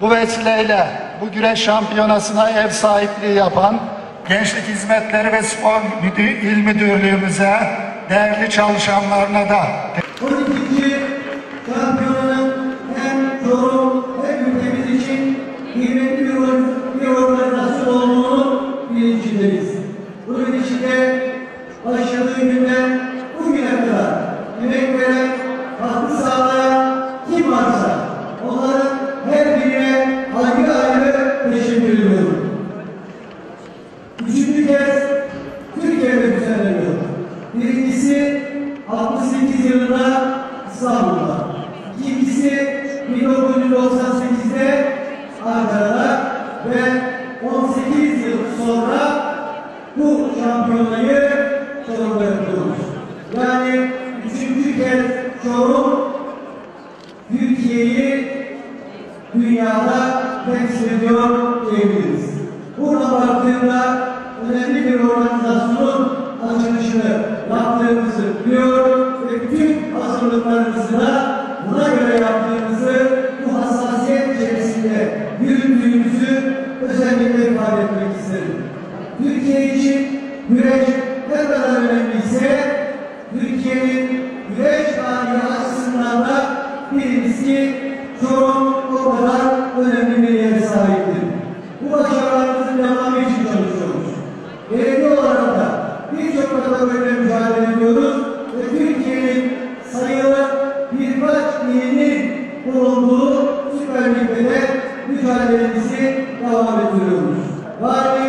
Bu vesileyle bu güreş şampiyonasına ev sahipliği yapan Gençlik Hizmetleri ve Spor Müdür, İl Müdürlüğümüze, değerli çalışanlarına da 12. şampiyonanın hem Çorum hem ülkemiz için kıymetli bir, bir organizasyon olduğunu bilincindeyiz. Bunun içinde başladığı günden 68 yılında İstanbul'da. İkincisi 1998'de Ankara'da ve 18 yıl sonra bu şampiyonayı Çorum'da yapıyoruz. Yani üçüncü kez Çorum Türkiye'yi dünyada temsil ediyor diyebiliriz. Burada baktığımda önemli bir organizasyonun açılışını yaptığımızı biliyor ve bütün hazırlıklarımızı da buna göre yaptığımızı bu hassasiyet içerisinde yürüttüğümüzü özellikle ifade etmek isterim. Türkiye için güreş ne kadar önemliyse bulunduğu Süper Lig'de mücadelemizi devam ediyoruz. Var